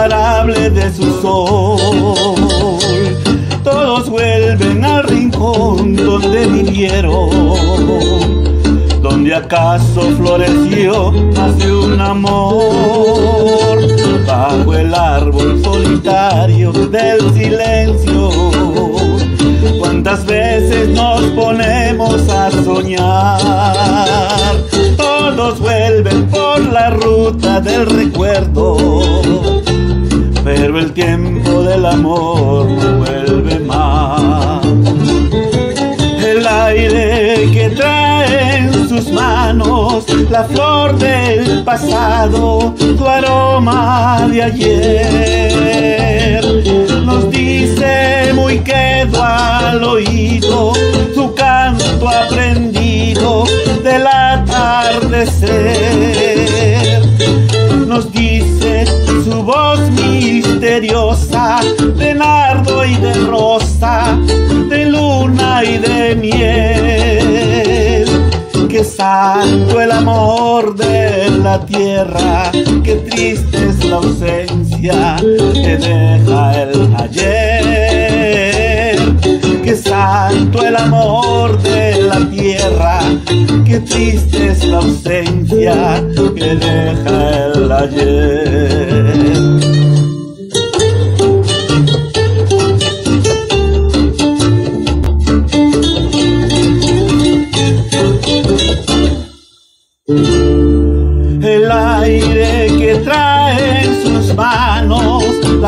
incomparable de su sol. Todos vuelven al rincón donde vivieron, donde acaso floreció hace un amor, bajo el árbol solitario del silencio ¿Cuántas veces nos ponemos a soñar? Todos vuelven por la ruta del recuerdo, el tiempo del amor no vuelve más. El aire que trae en sus manos la flor del pasado, tu aroma de ayer, nos dice muy quedo al oído su canto aprendido del atardecer. Nos dice y de miel. Que santo el amor de la tierra, que triste es la ausencia que deja el ayer. Que santo el amor de la tierra, que triste es la ausencia que deja el ayer.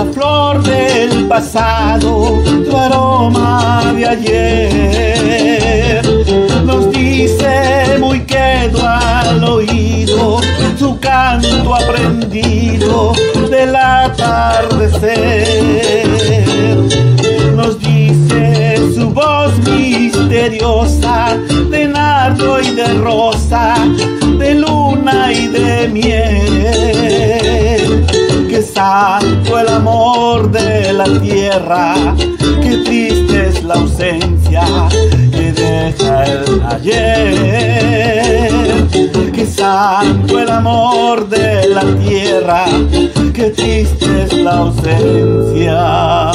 La flor del pasado, tu aroma de ayer. Nos dice muy quedo al oído su canto aprendido del atardecer. Nos dice su voz misteriosa de nardo y de rosa, de luna y de miel. Que santo el amor de la tierra, que triste es la ausencia que deja el ayer. Que santo el amor de la tierra, que triste es la ausencia.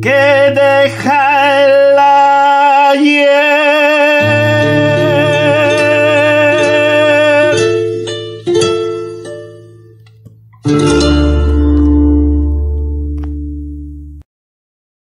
Que deja